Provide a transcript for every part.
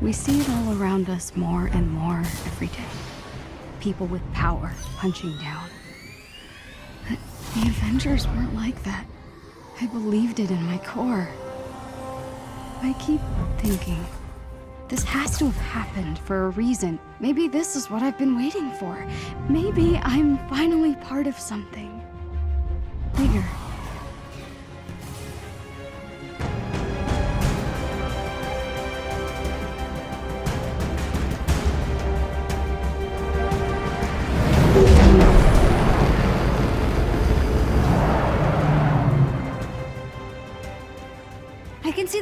We see it all around us more and more every day. People with power punching down. But the Avengers weren't like that. I believed it in my core. I keep thinking, this has to have happened for a reason. Maybe this is what I've been waiting for. Maybe I'm finally part of something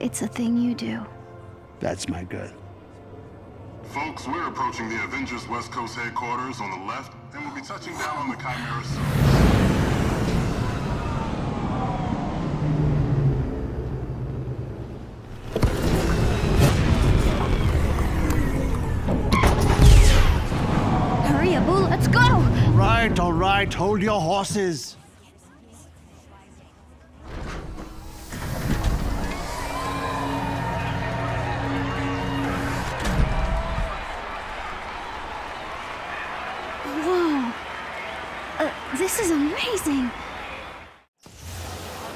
It's a thing you do. That's my girl. Folks, we're approaching the Avengers West Coast headquarters on the left, and we'll be touching down on the Chimera soon. Hurry, Abu, let's go! Right, all right. Hold your horses. This is amazing.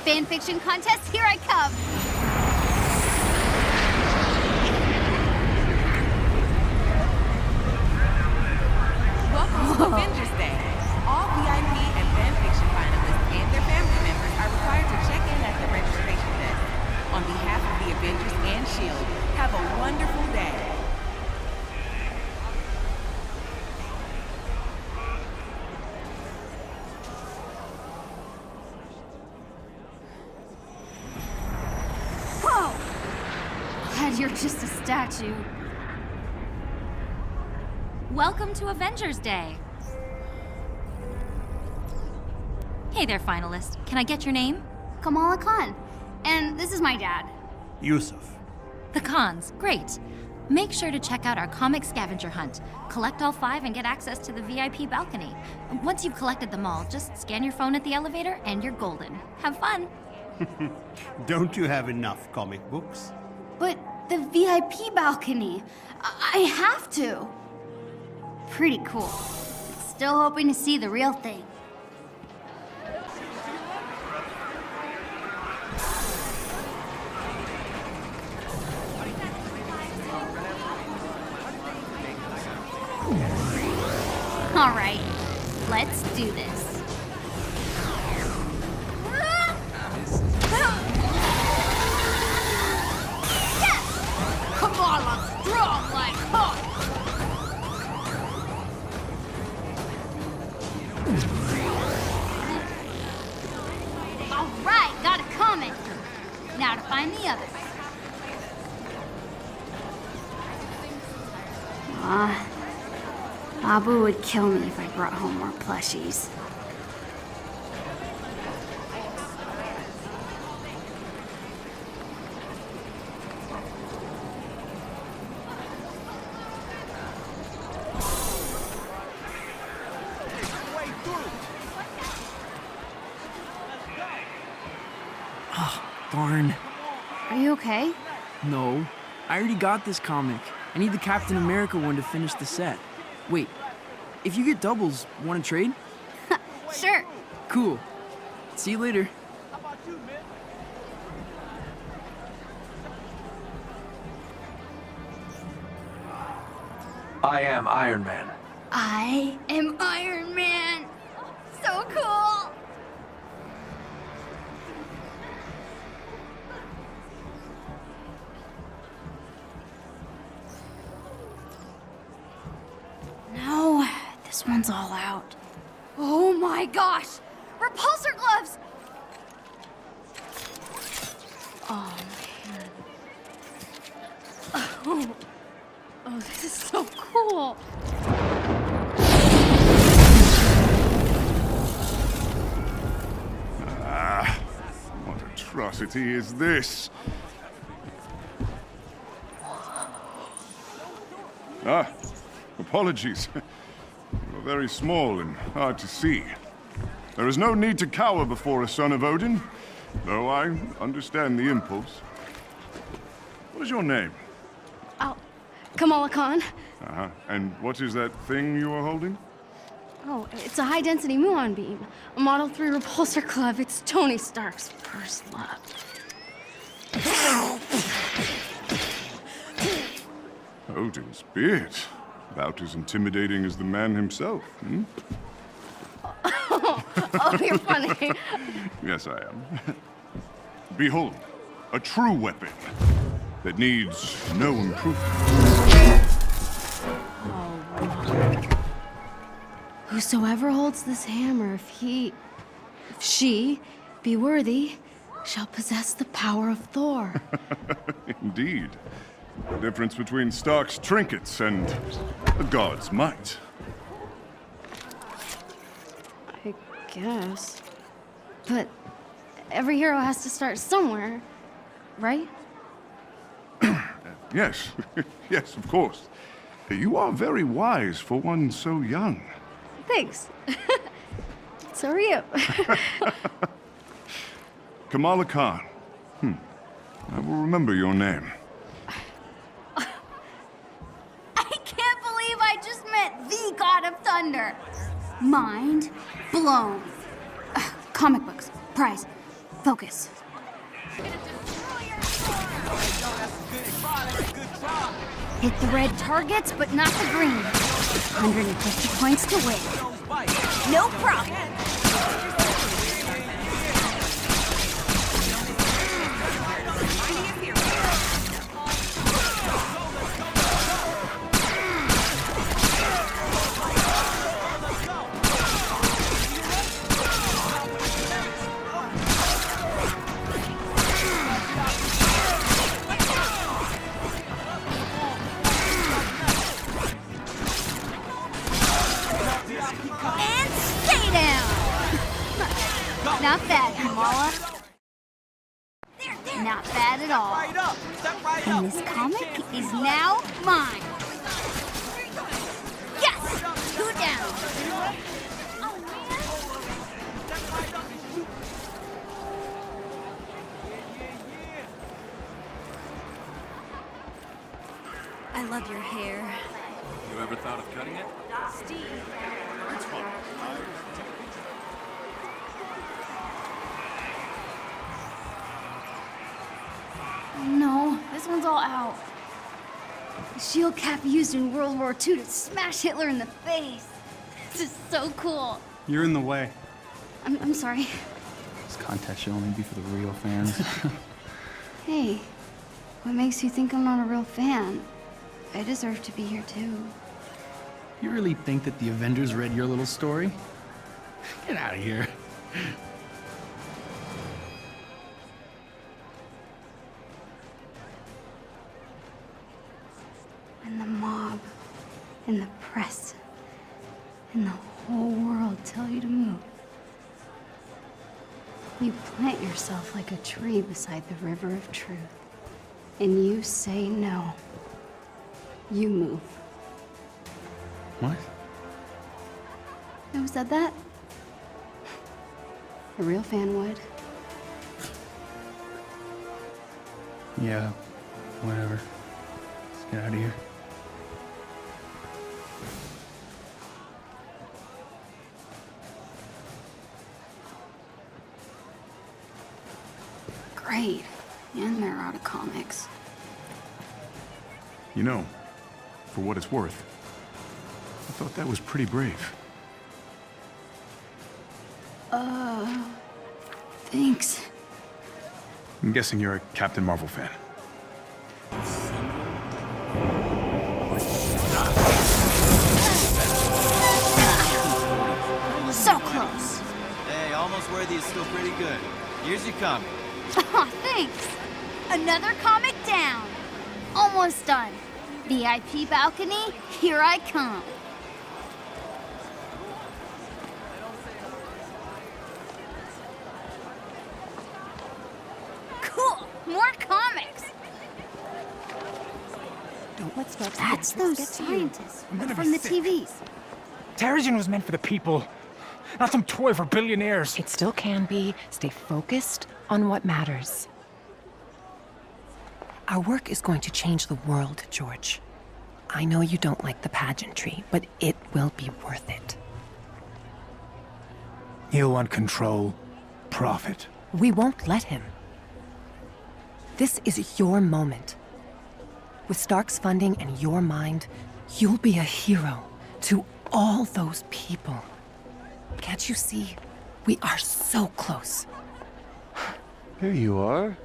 Fanfiction contest, here I come! Welcome to Avengers Day. All VIP and fanfiction finalists and their family members are required to check in at the registration desk. On behalf of the Avengers and S.H.I.E.L.D., have a wonderful day. Whoa! Glad you're just a statue. Welcome to Avengers Day. Hey there, finalist. Can I get your name? Kamala Khan. And this is my dad. Yusuf. The cons. Great. Make sure to check out our comic scavenger hunt. Collect all five and get access to the VIP balcony. Once you've collected them all, just scan your phone at the elevator and you're golden. Have fun. Don't you have enough comic books? But the VIP balcony. I, have to. Pretty cool. Still hoping to see the real thing. would kill me if I brought home more plushies. Oh, darn. Are you okay? No. I already got this comic. I need the Captain America one to finish the set. Wait, if you get doubles, want to trade? Sure. Cool. See you later. How about you, man? I am Iron Man. I am one's all out. Oh my gosh! Repulsor gloves! Oh man. Oh, oh this is so cool. What atrocity is this? Ah, apologies. Very small and hard to see. There is no need to cower before a son of Odin, though I understand the impulse. What is your name? Oh, Kamala Khan. Uh-huh. And what is that thing you are holding? Oh, it's a high-density muon beam. A Model 3 repulsor club. It's Tony Stark's first love. Odin's beard. About as intimidating as the man himself, hmm? Oh, you're funny. Yes, I am. Behold, a true weapon that needs no improvement. Whosoever holds this hammer, if he, if she be worthy, shall possess the power of Thor. Indeed. The difference between Stark's trinkets and a god's might. I guess. But every hero has to start somewhere, right? Yes, yes, of course. You are very wise for one so young. Thanks. so are you. Kamala Khan. Hmm. I will remember your name. Mind blown. Ugh, comic books, prize, focus. Hit the red targets, but not the green. 150 points to win. No problem. Not bad, Kamala. War II to smash Hitler in the face. This is so cool. You're in the way. I'm, I'm sorry. This contest should only be for the real fans. Hey, what makes you think I'm not a real fan? I deserve to be here too. you really think that the Avengers read your little story? Get out of here. Yourself like a tree beside the river of truth, and you say no. You move. What? Who said that? A real fan would. Yeah, whatever. Let's get out of here. Great. And they're out of comics. You know, for what it's worth, I thought that was pretty brave. Uh. Thanks. I'm guessing you're a Captain Marvel fan. So close. Hey, almost worthy is still pretty good. Here's your comic. Aw, thanks. Another comic down. Almost done. VIP balcony, here I come. Cool, more comics. Don't let Stark's That's those scientists from the. TVs. Terrigen was meant for the people, not some toy for billionaires. It still can be. Stay focused on what matters. Our work is going to change the world, George. I know you don't like the pageantry, but it will be worth it. He'll want control, profit. We won't let him. This is your moment. With Stark's funding and your mind, you'll be a hero to all those people. Can't you see? We are so close. Here you are.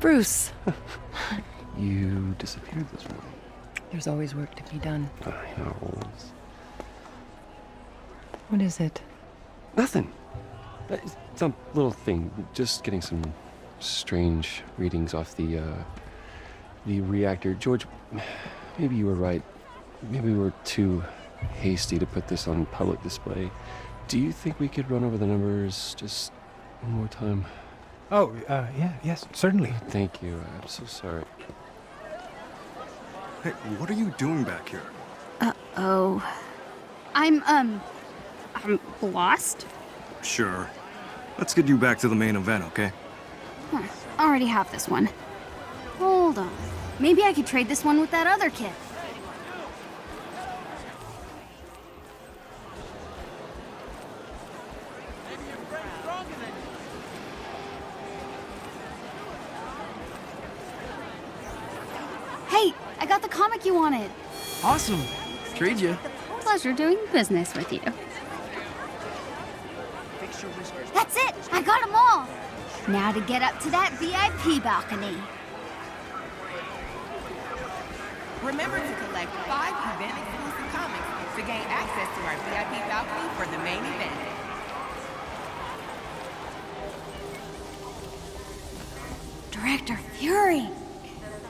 Bruce, You disappeared this morning. there's always work to be done. I know. What is it? Nothing. Uh, It's some little thing. Just getting some strange readings off the uh, the reactor. George, maybe you were right. Maybe we were too hasty to put this on public display. Do you think we could run over the numbers just one more time? Oh, uh, yeah, yes, certainly. Thank you. I'm so sorry. Hey, what are you doing back here? Uh-oh. I'm, um... I'm lost? Sure. Let's get you back to the main event, okay? Huh. Already have this one. Hold on. Maybe I could trade this one with that other kid. Hey, I got the comic you wanted. Awesome. Trade you. Pleasure doing business with you. That's it, I got them all. Now to get up to that VIP balcony. Remember to collect five event exclusive comics to gain access to our VIP balcony for the main event. Director Fury.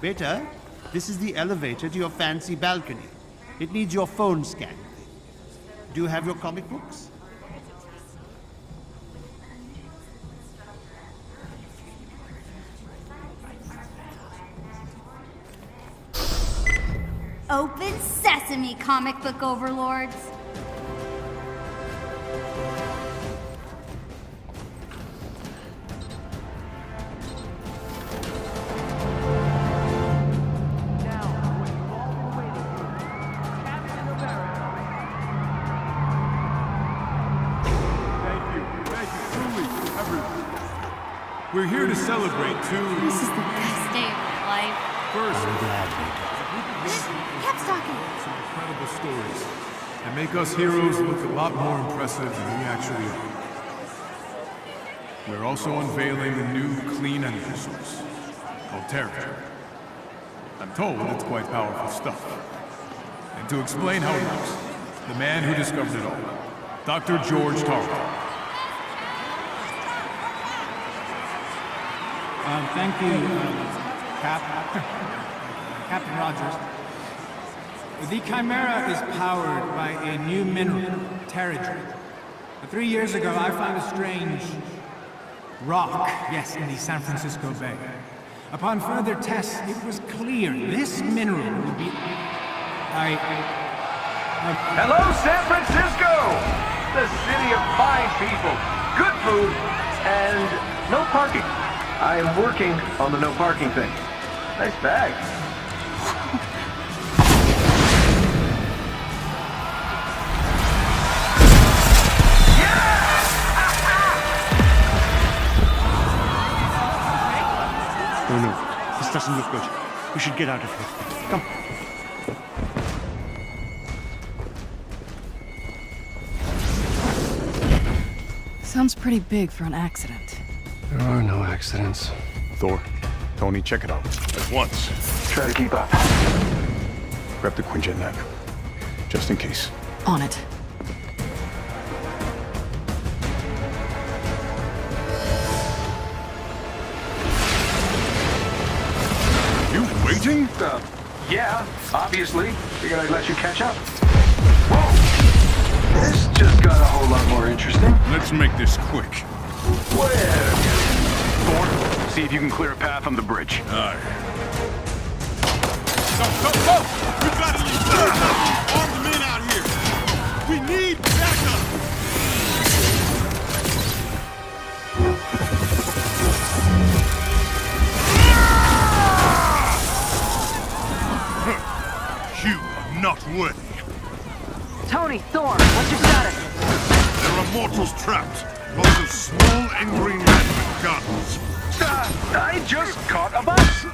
Beta, this is the elevator to your fancy balcony. It needs your phone scan. Do you have your comic books? Open sesame, comic book overlords. Celebrate two. This is the best day of my life. First, Kept talking. some incredible stories that make us heroes look a lot more impressive than we actually are. We're also unveiling a new clean energy source called Terrigen. I'm told it's quite powerful stuff. And to explain how it works, the man who discovered it all, Dr. George Tarleton. Thank you, um, Cap. Captain Rogers. The Chimera is powered by a new mineral, Terrigen. Three years ago, I found a strange rock, yes, in the San Francisco Bay. Upon further tests, it was clear this mineral would be... I... I... Hello, San Francisco! The city of fine people, good food, and no parking. I am working on the no parking thing. Nice bag. No, no. This doesn't look good. We should get out of here. Come. Sounds pretty big for an accident. There are no accidents. Thor, Tony, check it out. At once. Try to keep up. Grab the Quinjet net. Just in case. On it. You waiting? Uh, yeah, obviously. Figured I'd let you catch up. Whoa! This just got a whole lot more interesting. Let's make this quick. Where? Thor, see if you can clear a path on the bridge. Aye. Go, go, go! We gotta leave armed men out here. We need backup. You are not worthy. Tony, Thor, what's your status? There are mortals trapped. Lots of small, angry men with guns. Uh, I just caught a bus.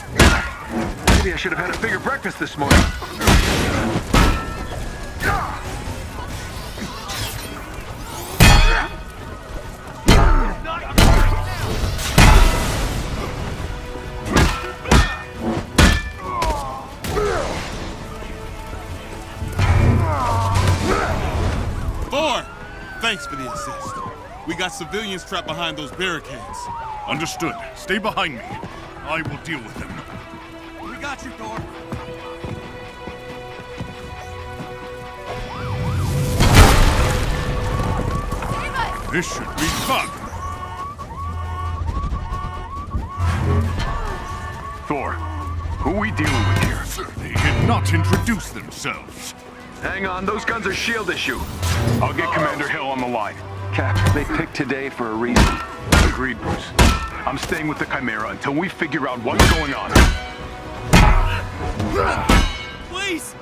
Maybe I should have had a bigger breakfast this morning. Thor! Thanks for the assist. We got civilians trapped behind those barricades. Understood. Stay behind me. I will deal with them. We got you, Thor. This should be fun. Thor, who are we dealing with here? They did not introduce themselves. Hang on, those guns are shield issue. I'll get Commander Hill on the line. Cap, they picked today for a reason. Agreed, Bruce. I'm staying with the Chimera until we figure out what's going on. Please!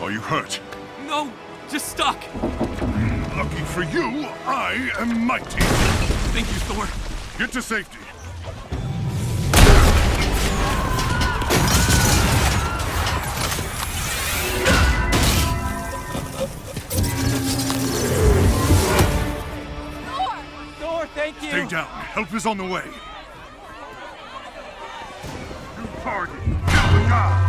Are you hurt? No, just stuck. Lucky for you, I am mighty. Thank you, Thor. Get to safety. Stay down. Help is on the way. Get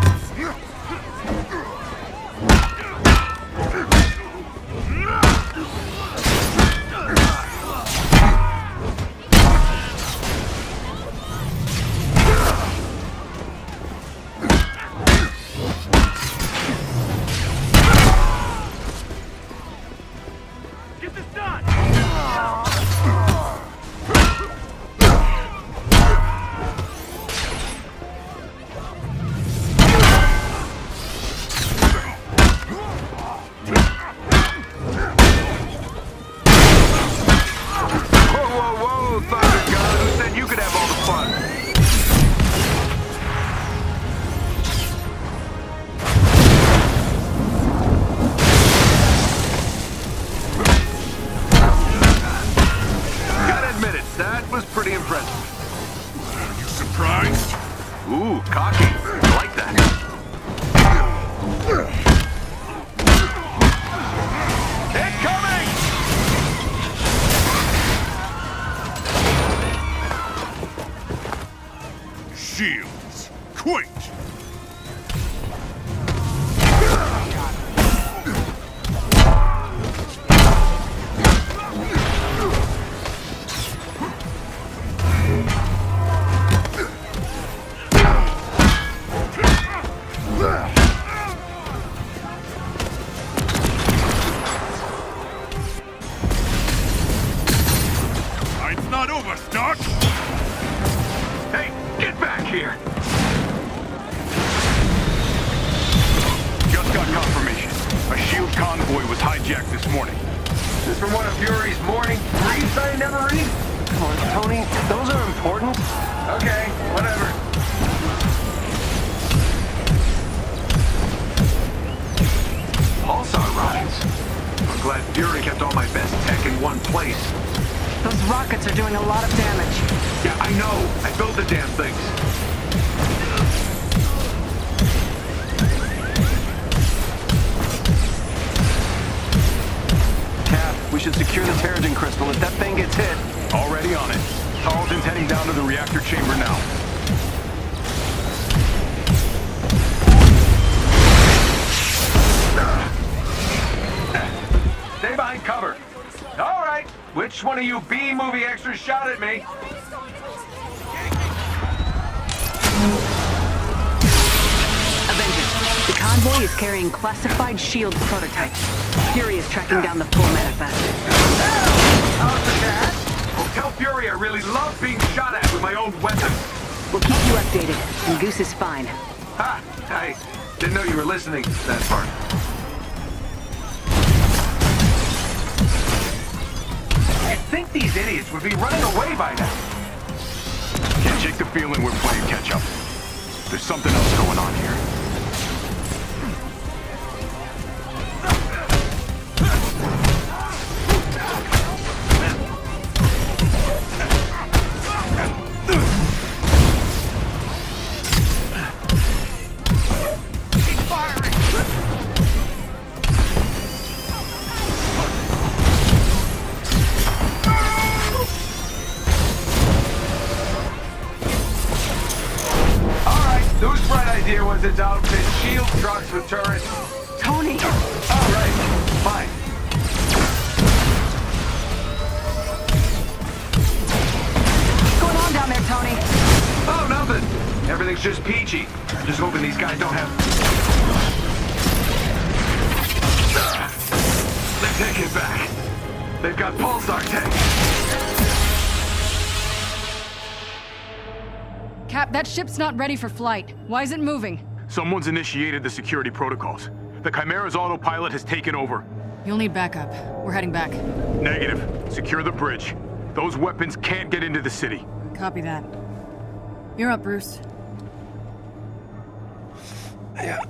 Doc! Hey, get back here! Just got confirmation. A SHIELD convoy was hijacked this morning. This from one of Fury's morning briefs I never read? Come on, Tony. Those are important. Okay, whatever. Pulsar rockets. I'm glad Fury kept all my best tech in one place. Those rockets are doing a lot of damage. Yeah, I know. I built the damn things. Cap, we should secure the Terrigen crystal if that thing gets hit. Already on it. Tarleton's heading down to the reactor chamber now. Which one of you B-movie extras shot at me? Avengers, the convoy is carrying classified SHIELD prototypes. Fury is tracking down the full manifest. How's the cat? Well, tell Fury I really love being shot at with my own weapon. We'll keep you updated, and Goose is fine. Ha! I didn't know you were listening to that part. These idiots would be running away by now. Can't shake the feeling we're playing catch up. There's something else going on here. Ship's not ready for flight. Why is it moving? Someone's initiated the security protocols. The Chimera's autopilot has taken over. You'll need backup. We're heading back. Negative. Secure the bridge. Those weapons can't get into the city. Copy that. You're up, Bruce. Yeah.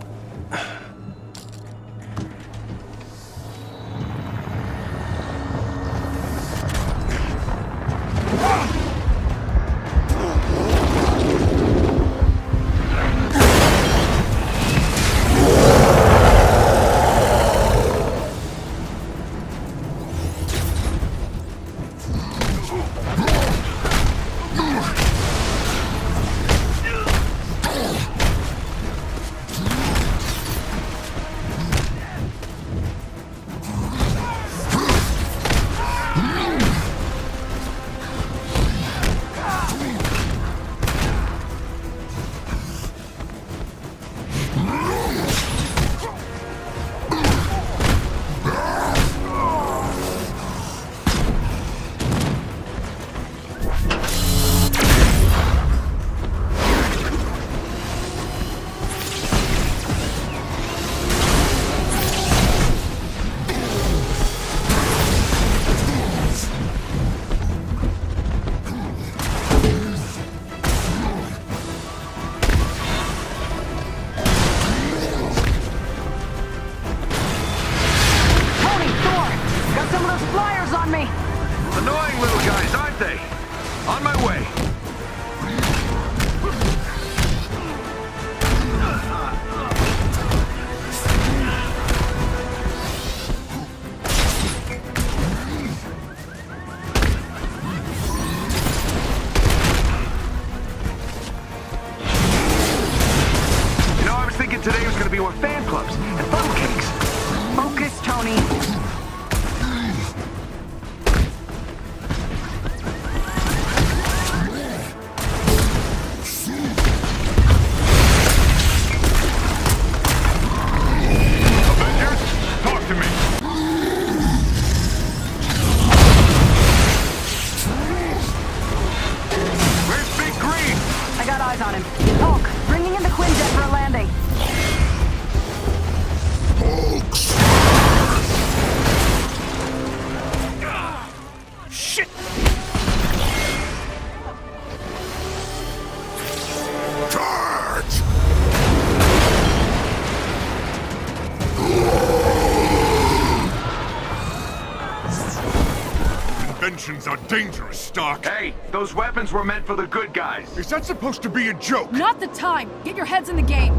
Inventions are dangerous, Stark. Hey, those weapons were meant for the good guys. Is that supposed to be a joke? Not the time! Get your heads in the game!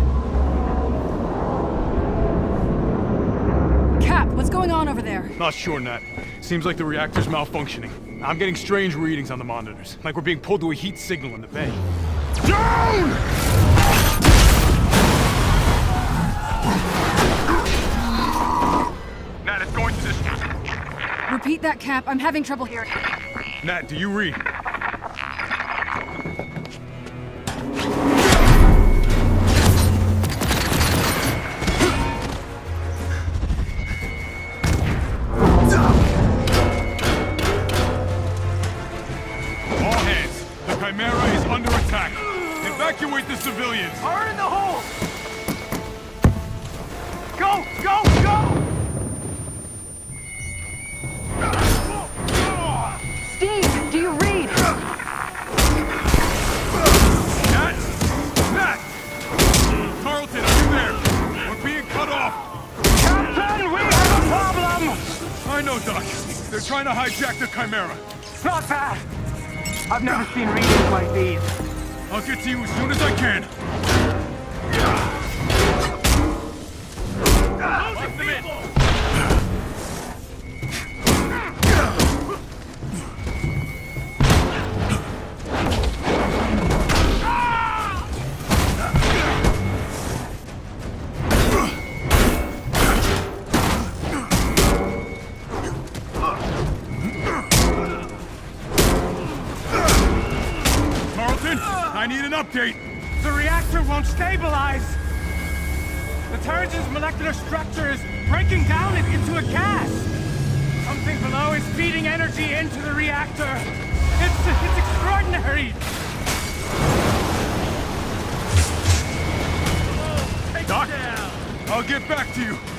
Cap, what's going on over there? Not sure, Nat. Seems like the reactor's malfunctioning. I'm getting strange readings on the monitors, like we're being pulled to a heat signal in the bay. Down! Repeat that, Cap. I'm having trouble hearing. Nat, do you read? Hijack the Chimera. Not bad! I've never seen readings like these. I'll get to you as soon as I can. To you.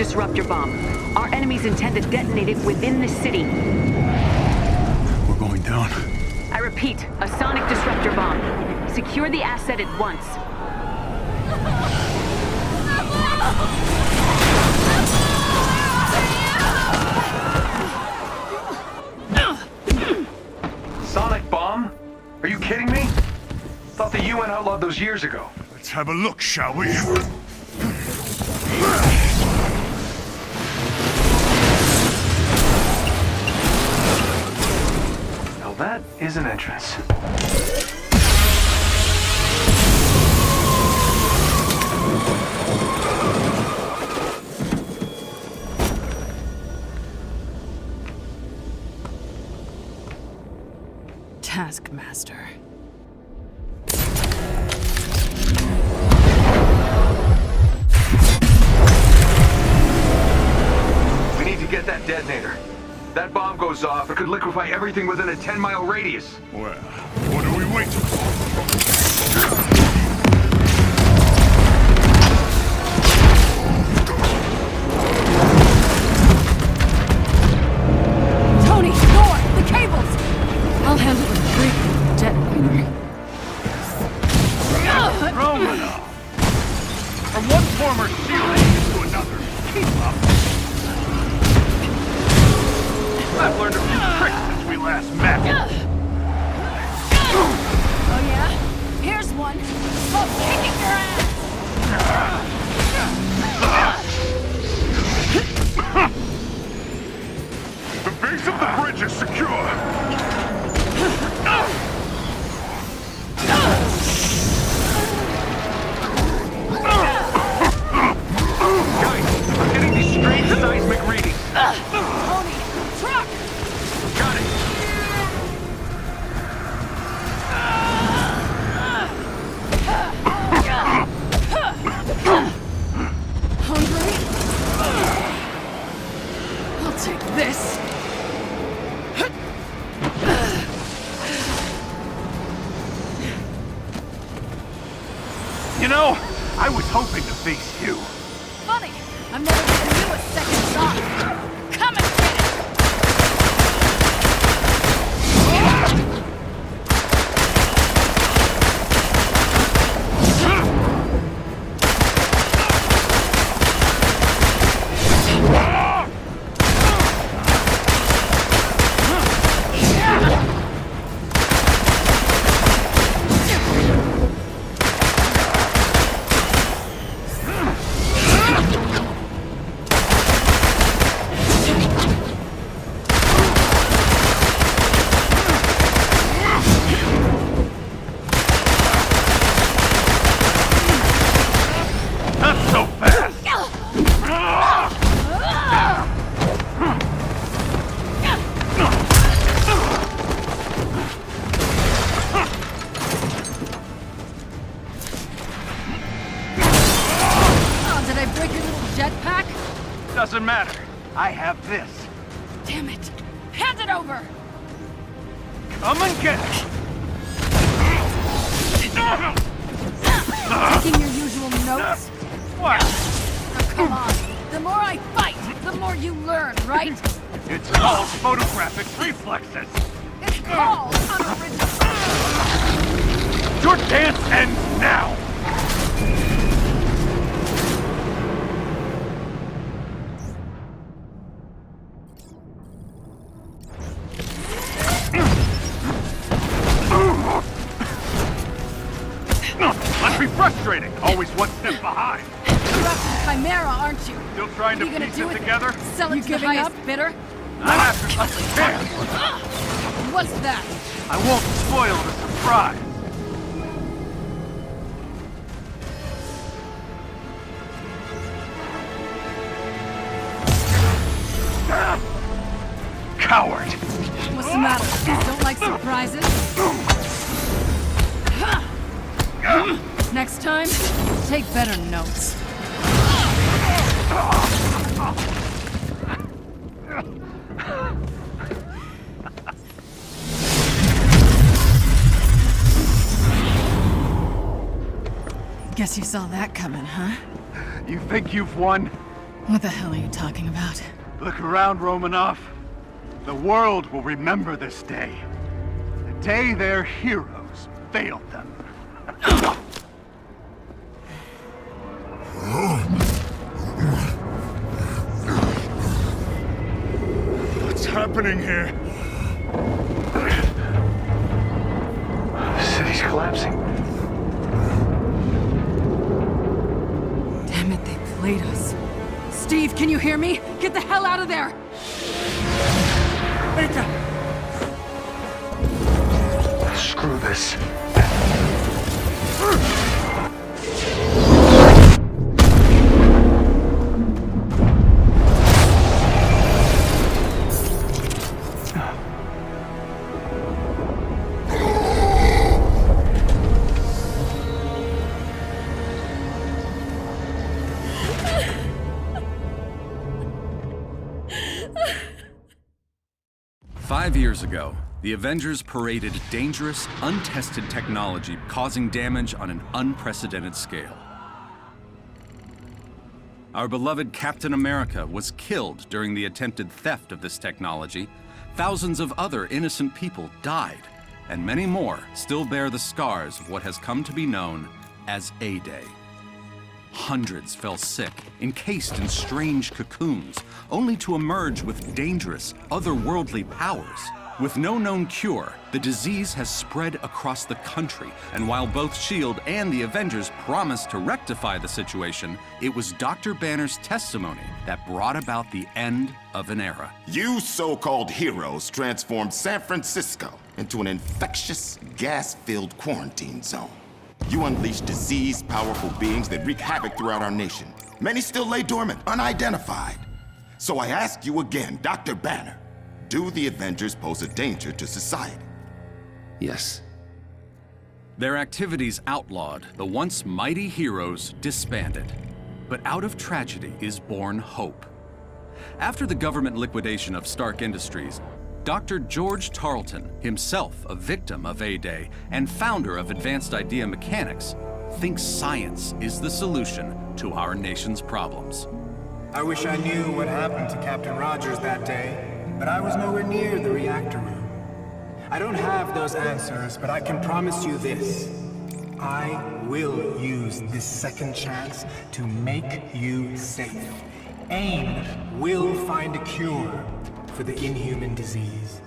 Disruptor bomb. Our enemies intend to detonate it within the city. We're going down. I repeat, a sonic disruptor bomb. Secure the asset at once. Sonic bomb? Are you kidding me? Thought the UN outlawed those years ago. Let's have a look, shall we? Is an entrance. Off, it could liquefy everything within a 10-mile radius. Well, what are we waiting for? Time, take better notes. Guess you saw that coming, huh? You think you've won? What the hell are you talking about? Look around, Romanoff. The world will remember this day. The day their heroes failed them. Happening here? The city's collapsing. Damn it, they played us. Steve, can you hear me? Get the hell out of there! Screw this. Years ago, the Avengers paraded dangerous, untested technology causing damage on an unprecedented scale. Our beloved Captain America was killed during the attempted theft of this technology. Thousands of other innocent people died, and many more still bear the scars of what has come to be known as A-Day. Hundreds fell sick, encased in strange cocoons, only to emerge with dangerous, otherworldly powers. With no known cure, the disease has spread across the country, and while both S.H.I.E.L.D. and the Avengers promised to rectify the situation, it was Dr. Banner's testimony that brought about the end of an era. You so-called heroes transformed San Francisco into an infectious, gas-filled quarantine zone. You unleashed disease-powerful beings that wreak havoc throughout our nation. Many still lay dormant, unidentified. So I ask you again, Dr. Banner, do the Avengers pose a danger to society? Yes. Their activities outlawed, the once mighty heroes disbanded. But out of tragedy is born hope. After the government liquidation of Stark Industries, Dr. George Tarleton, himself a victim of A-Day and founder of Advanced Idea Mechanics, thinks science is the solution to our nation's problems. I wish I knew what happened to Captain Rogers that day, but I was nowhere near the reactor room. I don't have those answers, but I can promise you this. I will use this second chance to make you safe. AIM will find a cure for the inhuman disease.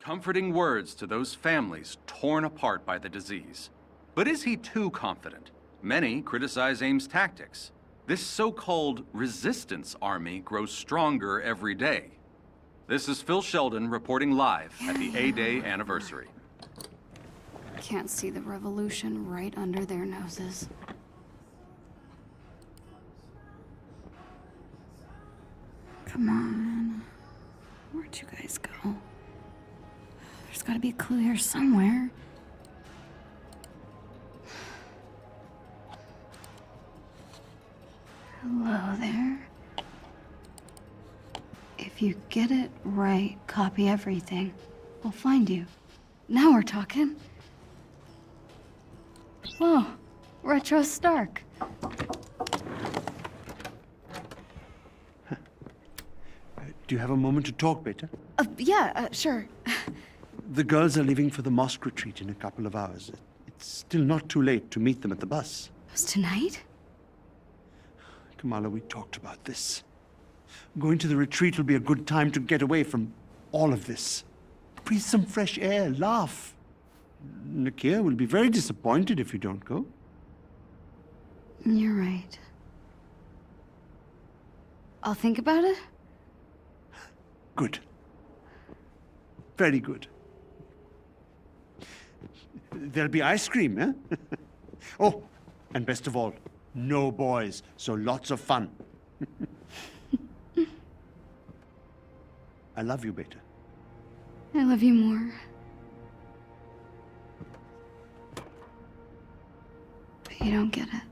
Comforting words to those families torn apart by the disease. But is he too confident? Many criticize AIM's tactics. This so-called resistance army grows stronger every day. This is Phil Sheldon reporting live at the A-Day anniversary. Can't see the revolution right under their noses. Come on. Where'd you guys go? There's gotta be a clue here somewhere. Hello there. If you get it right, copy everything. We'll find you. Now we're talking. Whoa, Retro Stark. Do you have a moment to talk, Beta? Uh, yeah, uh, sure. The girls are leaving for the mosque retreat in a couple of hours. It's still not too late to meet them at the bus. It Was tonight? Kamala, we talked about this. Going to the retreat will be a good time to get away from all of this. Breathe some fresh air, laugh. Nakia will be very disappointed if you don't go. You're right. I'll think about it. Good. Very good. There'll be ice cream, eh? oh, and best of all, no boys, so lots of fun. I love you, Beta. I love you more. But you don't get it.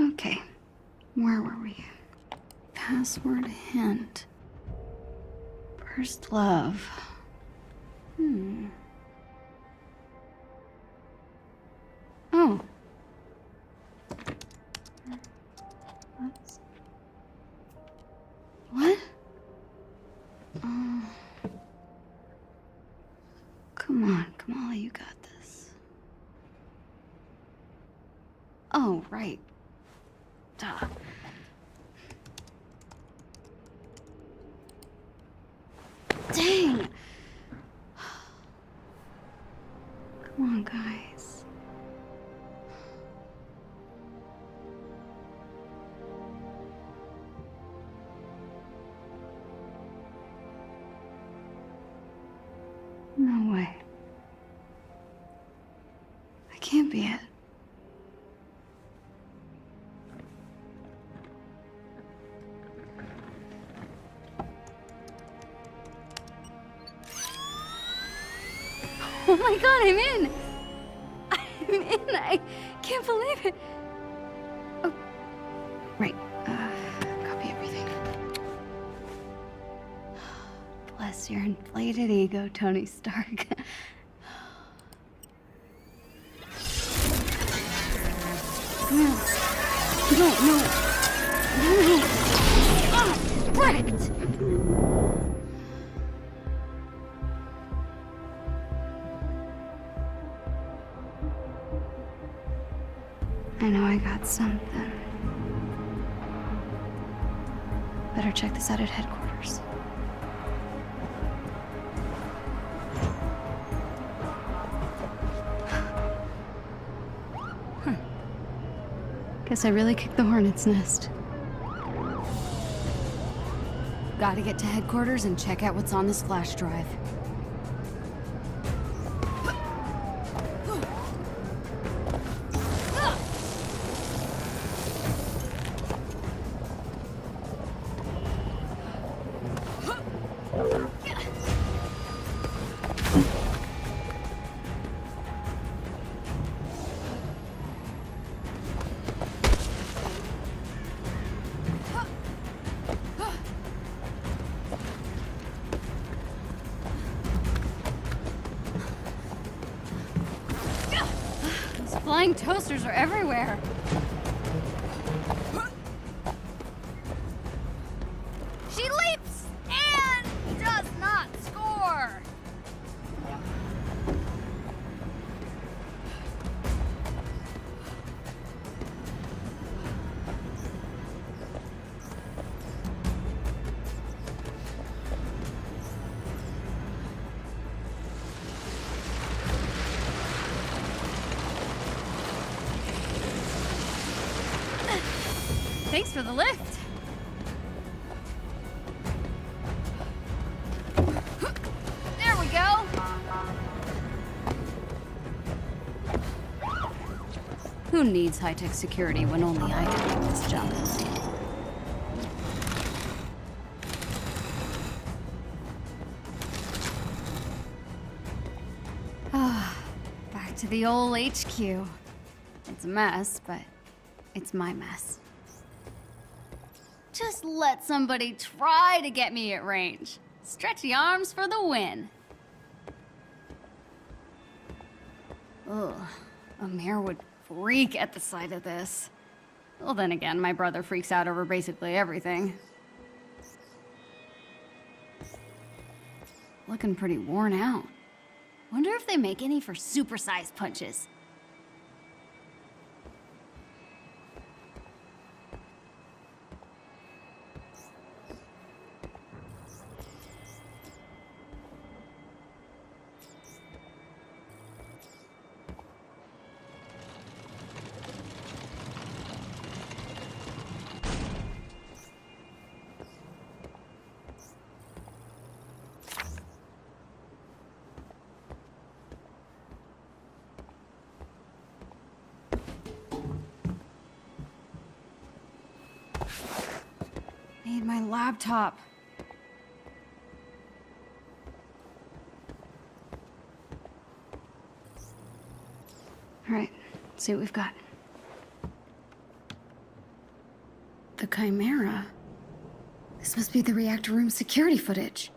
Okay, where were we? Password hint. First love. Hmm. Oh. What? Oh. Come on, Kamala, you got this. Oh, right. Duh. My god, I'm in! I'm in! I can't believe it! Oh, right. Uh, copy everything. Bless your inflated ego, Tony Stark. Something. Better check this out at headquarters. Huh. Guess I really kicked the hornet's nest. Gotta get to headquarters and check out what's on this flash drive. Those flying toasters are everywhere. Needs high-tech security when only I can make this jump? Ah, back to the old HQ. It's a mess, but it's my mess. Just let somebody try to get me at range. Stretchy arms for the win. Ugh, Amir would freak at the sight of this. Well, then again, my brother freaks out over basically everything. Looking pretty worn out. Wonder if they make any for supersized punches. Need my laptop. All right, let's see what we've got. The Chimera? This must be the reactor room security footage.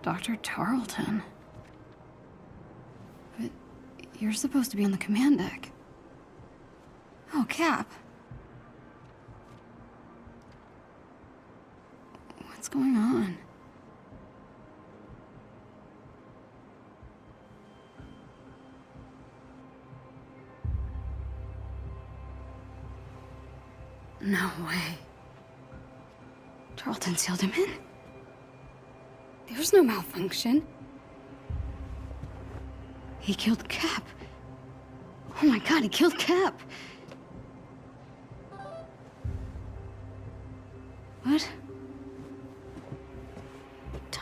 Dr. Tarleton. But you're supposed to be on the command deck. Cap. What's going on? No way. Tarleton sealed him in? There was no malfunction. He killed Cap. Oh my god, he killed Cap.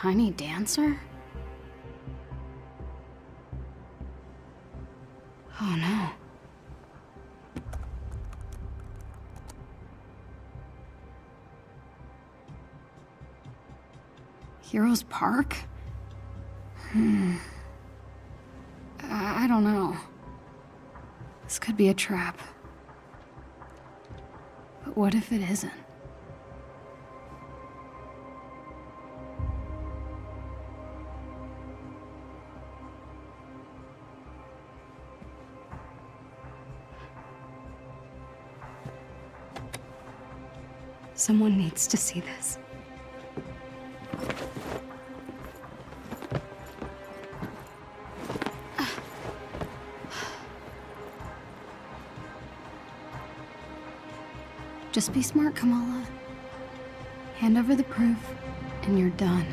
Tiny dancer? Oh no. Heroes Park? Hmm. I, I don't know. This could be a trap. But what if it isn't? Someone needs to see this. Just be smart, Kamala. Hand over the proof, and you're done.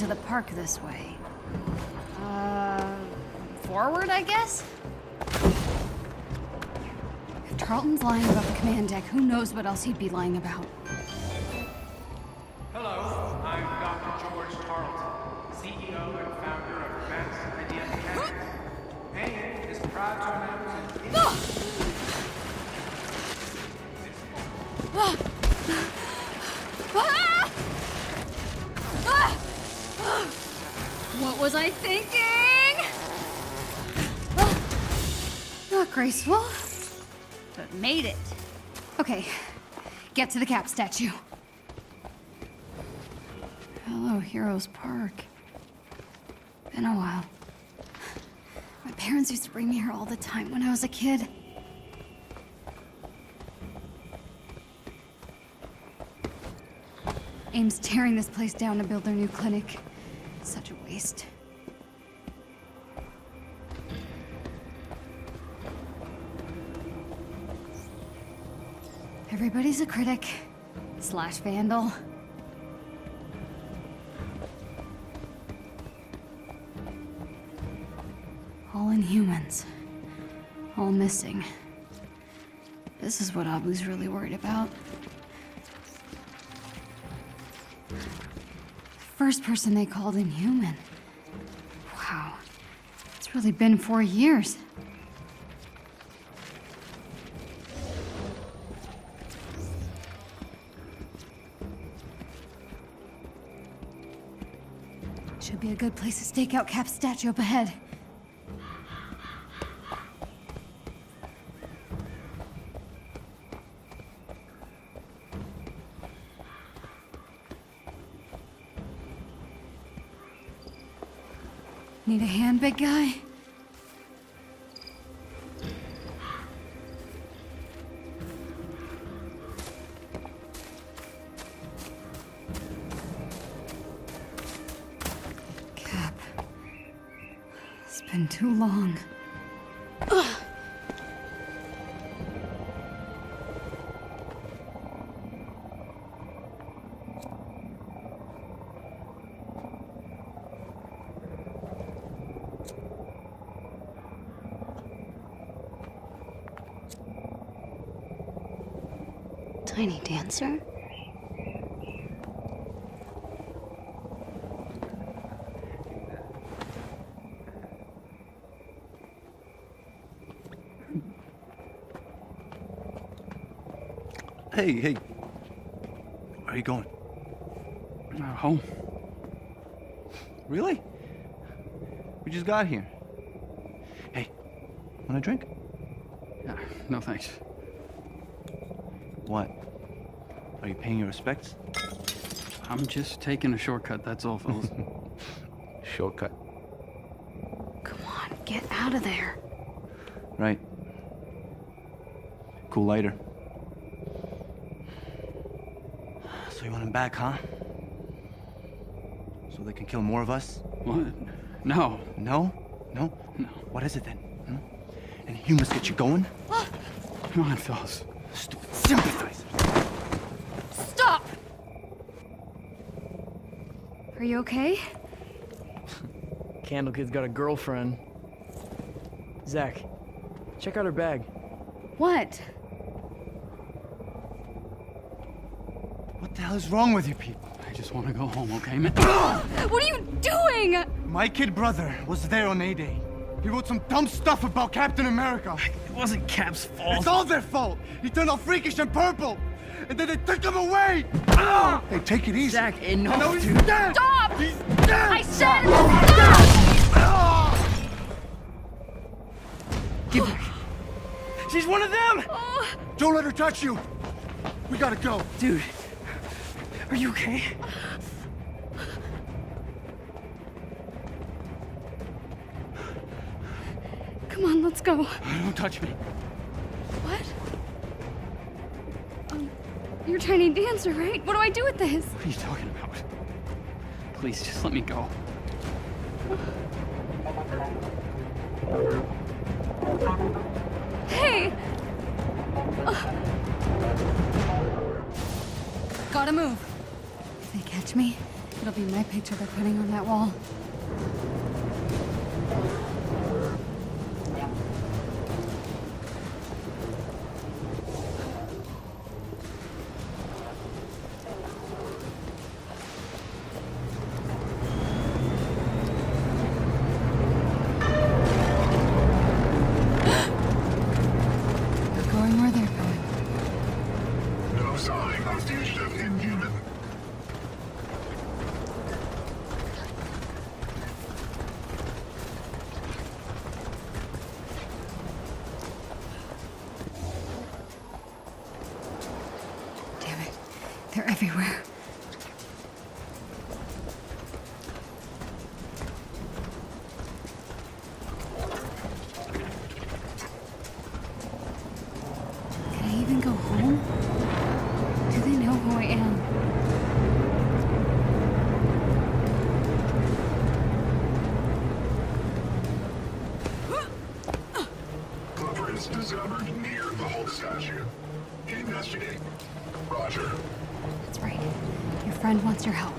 To the park this way. Uh, forward, I guess? If Tarleton's lying about the command deck, who knows what else he'd be lying about? To the cap statue. Hello, Heroes Park. Been a while. My parents used to bring me here all the time when I was a kid. AIM's tearing this place down to build their new clinic. Such a waste. Everybody's a critic slash vandal. All inhumans. All missing. This is what Abu's really worried about. First person they called inhuman. Wow. It's really been four years. Should be a good place to stake out Cap's statue up ahead. Need a hand, big guy? Tiny dancer? Hey, hey. Where are you going? Uh, home. Really? We just got here. Hey, want a drink? Uh, no thanks. What? Are you paying your respects? I'm just taking a shortcut, that's all, fellas. Shortcut. Come on, get out of there. Right. Cool lighter. So you want him back, huh? So they can kill more of us? What? No. No? No? No. What is it then? Hmm? And humans get you going? Come on, fellas. Stupid sympathizer. Stop! Are you okay? Candle Kid's got a girlfriend. Zach, check out her bag. What? What the hell is wrong with you people? I just want to go home, okay, man? What are you doing? My kid brother was there on A-Day. He wrote some dumb stuff about Captain America. It wasn't Cap's fault. It's all their fault. He turned all freakish and purple. And then they took him away. Oh. Hey, take it easy. Zach, enough, know he's dude. dead. Stop! He's dead. I said stop! Get back. She's one of them! Oh. Don't let her touch you! We gotta go. Dude, are you okay? Come on, let's go. Don't touch me. Tiny dancer, right? What do I do with this? What are you talking about? Please, just let me go. Hey! Gotta move. If they catch me, it'll be my picture they're putting on that wall. Of fugitive inhuman. Friend wants your help.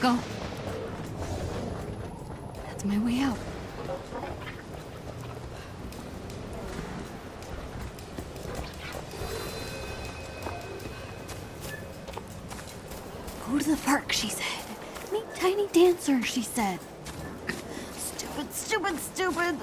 Go. That's my way out. Go to the park, she said. Meet Tiny Dancer, she said. Stupid, stupid, stupid.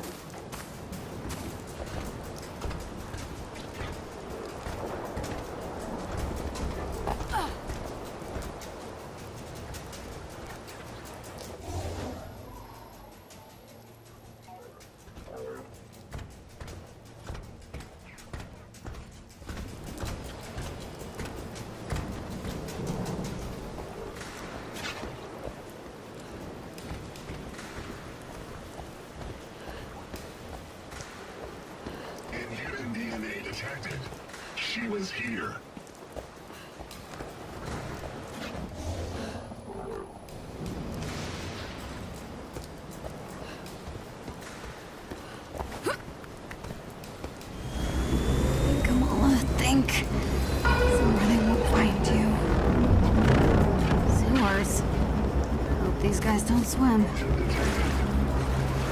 Don't swim.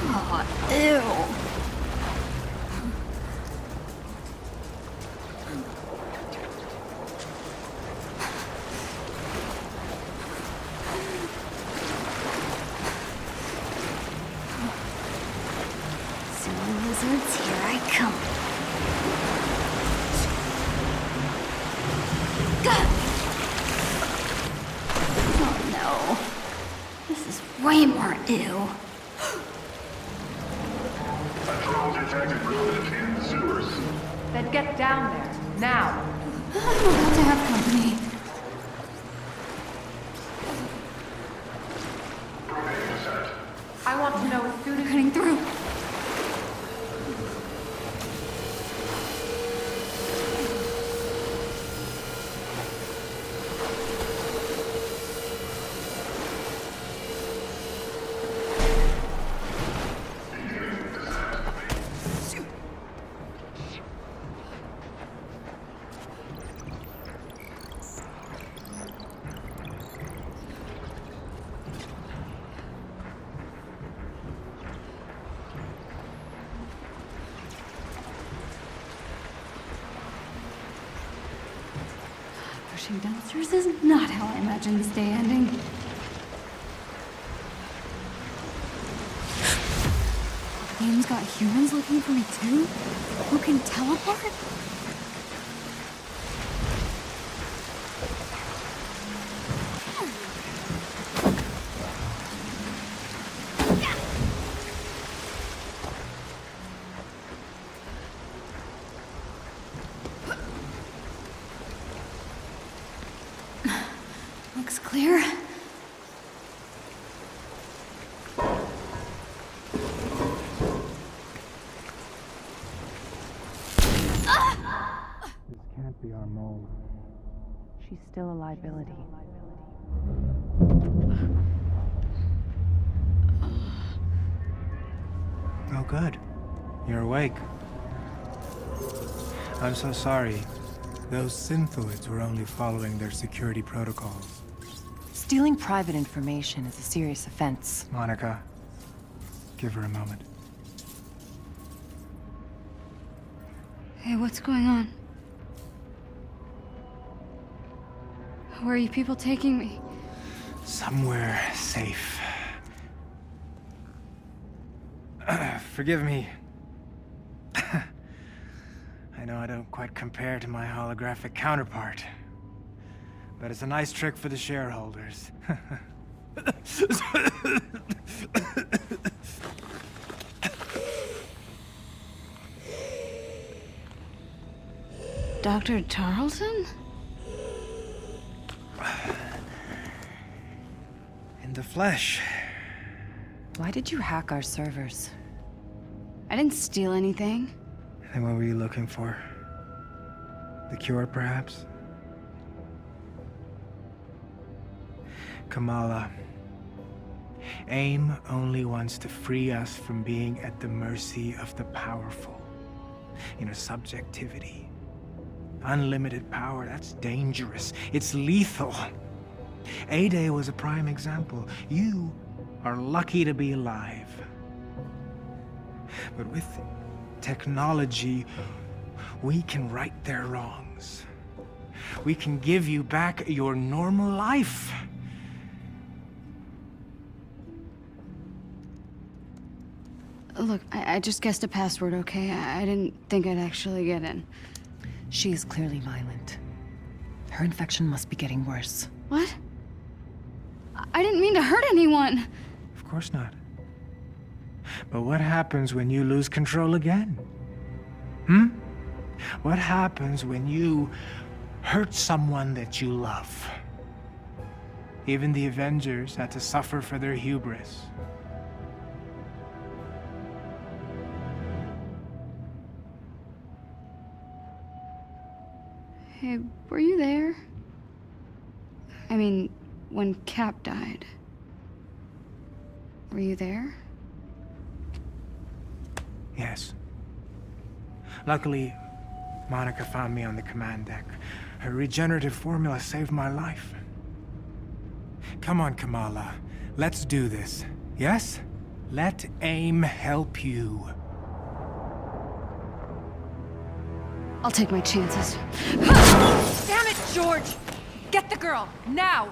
Oh, ew. Pushing downstairs is not how I imagined this day ending. The game's got humans looking for me too? Who can teleport? Looks clear. This can't be our mole. She's still a liability. Oh, good. You're awake. I'm so sorry. Those synthoids were only following their security protocols. Stealing private information is a serious offense. Monica, give her a moment. Hey, what's going on? Where are you people taking me? Somewhere safe. Forgive me. I know I don't quite compare to my holographic counterpart. But it's a nice trick for the shareholders. Dr. Tarleton? In the flesh. Why did you hack our servers? I didn't steal anything. Then what were you looking for? The cure, perhaps? Kamala. AIM only wants to free us from being at the mercy of the powerful. in know, subjectivity. Unlimited power, that's dangerous. It's lethal. A-Day was a prime example. You are lucky to be alive. But with technology, we can right their wrongs. We can give you back your normal life. Look, I, I just guessed a password, okay? I, I didn't think I'd actually get in. She is clearly violent. Her infection must be getting worse. What? I- I didn't mean to hurt anyone. Of course not. But what happens when you lose control again? Hmm? What happens when you hurt someone that you love? Even the Avengers had to suffer for their hubris. Hey, were you there? I mean, when Cap died. Were you there? Yes. Luckily, Monica found me on the command deck. Her regenerative formula saved my life. Come on, Kamala. Let's do this. Yes? Let AIM help you. I'll take my chances. Damn it, George! Get the girl, now!